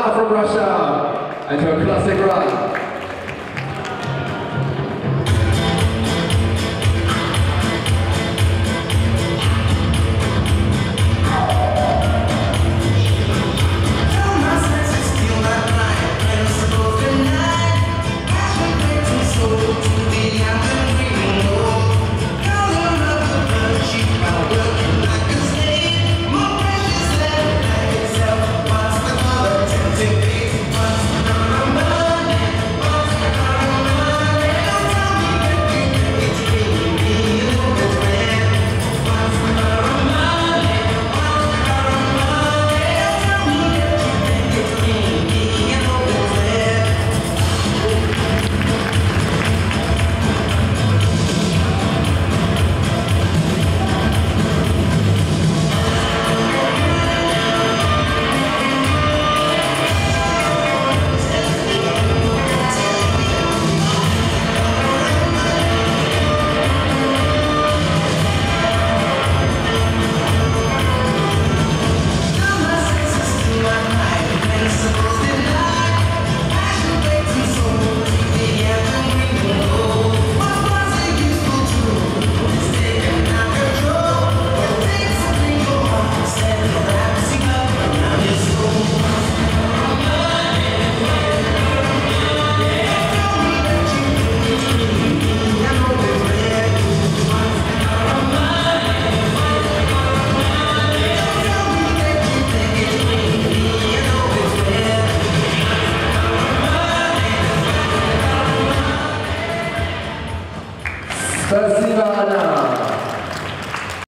now from Russia and her classic run. Спасибо, Анна.